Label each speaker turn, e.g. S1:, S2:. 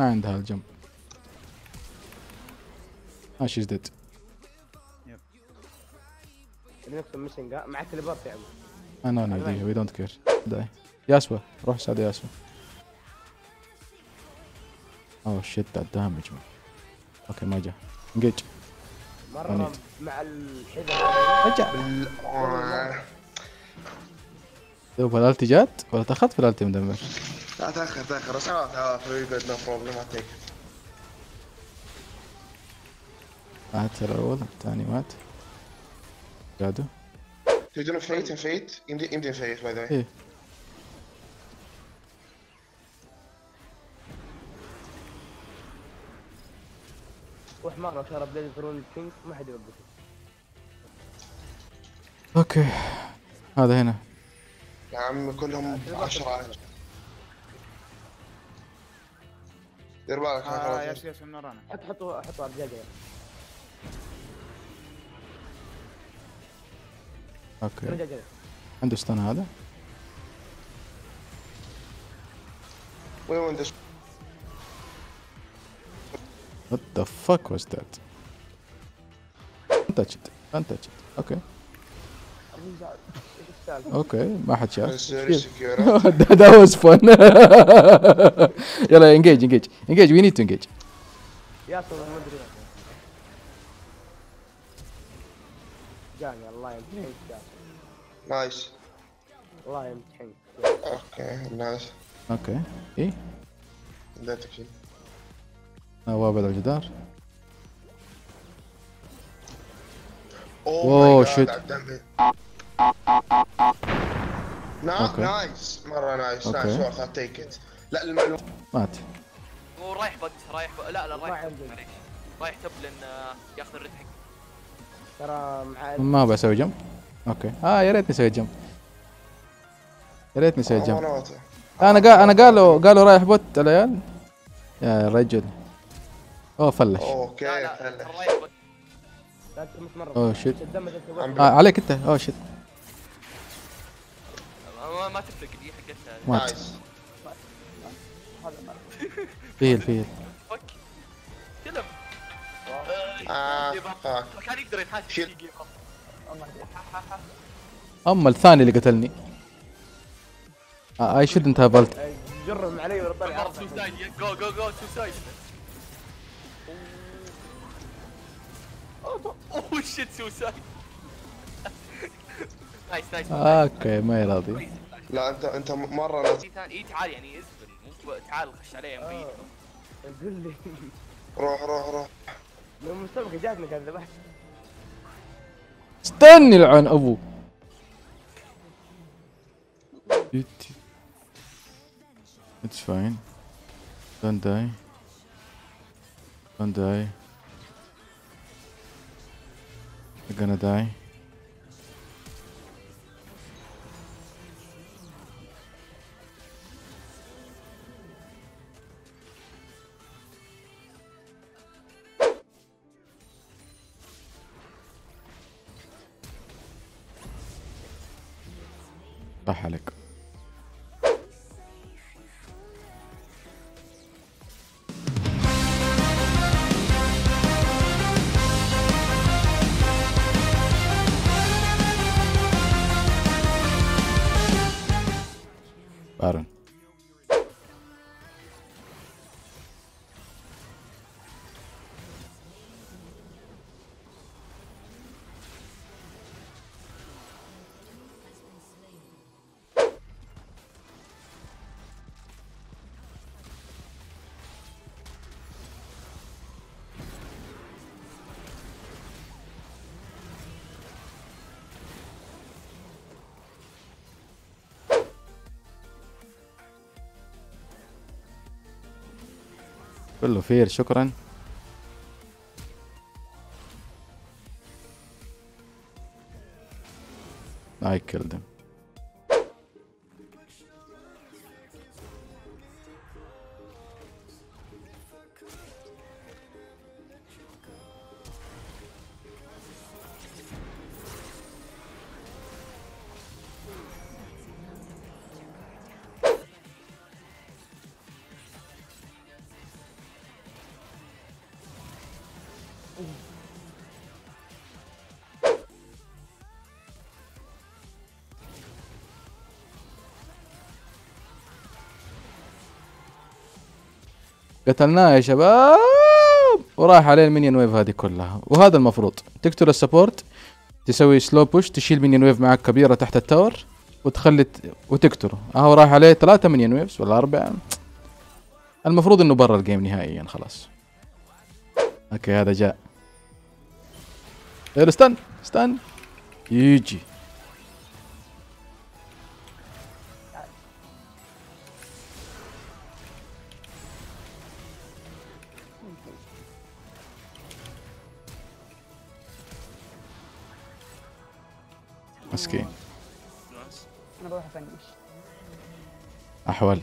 S1: ما عندها الجنب. ما شيز ديد
S2: نفس المشن قا- مع التليبورت يعني
S1: أنا أنا دي وي دونت كير داي ياسوا روح ساعد ياسوا. اوه شيت ذات دامج أوكي ما جاء. انجيج مرة.
S2: مع الحذاء
S1: رجع. دوب الالتي جات؟ ولا تاخذت في الالتي مدمر
S3: لا تاخر تاخر بس آه فري جود نو بروبلم اتيك
S1: مات الأول الثاني مات قعدوا
S3: تريدون فيت فيت يمدي يمدي فيت باي ذا
S1: إيه
S2: وحمار لو شرب بليد ثرون كينج ما حد يوقفه.
S1: أوكي. هذا هنا.
S3: يا عم كلهم 10 دير بالك
S4: آه
S3: خلاص
S4: ياس ياس من ورانا
S2: حط حطوا حطوا ارجاء
S1: أوكي
S2: رجع جاي
S1: عنده ستان هذا
S3: وين وين دش
S1: What the fuck was that? Don't touch it. Don't touch it. Okay. Okay. ما حد شاف.
S3: سوري سكيور
S1: that that was fun. يلا engage engage engage we need to engage.
S2: ياسر ما ادري جاني الله يمتحنك ياسر
S3: نايس
S2: الله يمتحنك
S3: اوكي نايس
S1: Okay. ايه
S3: لا تكفي
S1: نواب على الجدار.
S3: اوه
S1: Whoa, shit.
S3: نايس
S1: مرة
S3: نايس. نايس ورث تيك ات لا المعلومه
S1: مات.
S5: هو رايح بط رايح. لا لا رايح. معليش رايح تبلن آه، ياخذ الريد حق
S2: ترى مع
S1: ما بسوي جمب. أوكي. آه يا ريتني سويت جمب. يا ريتني سويت جمب. أنا قال أنا قالوا قالوا رايح بوت العيال. يا رجل. أوه فلش.
S5: أوكي
S3: فلش.
S1: أوه شيت. آه عليك أنت. أوه شيت.
S5: ما, ما تفرق دي حقتها
S1: مات.
S3: نايس
S1: فيل فيل.
S5: فك كلم
S3: آه
S5: كان يقدر
S3: شيل.
S5: جيم.
S1: أما الثاني اللي قتلني. اي شودنت هاف الت.
S2: جرهم علي ولا طلع
S5: جو جو جو سوسايد اوه شيت سوسايد نايس نايس
S1: أوكي ما يراضي.
S3: لا انت أنت مرة نايس
S5: ثاني اي تعال يعني اصبر مو تعال خش عليه من بعيد
S2: قول لي
S3: روح روح روح
S2: لو مستوى جاتني كان ذبحت
S1: استني لعن أبو It's fine. Don't die. Don't die. You're gonna die. راح عليك بارن كله فير شكرا. I killed him. قتلناه يا شباب. وراح عليه ال minion wave هذه كلها. وهذا المفروض. تقتل ال support تسوي slow push تشيل minion wave معك كبيرة تحت ال tower وتخلي وتقتله. أهو راح عليه ثلاثة minion waves ولا أربعة. المفروض إنه برا ال game نهائيا خلاص. أوكي هذا جاء. استن استن. يجي. مسكين.
S4: أنا بروح أفنش.
S1: احول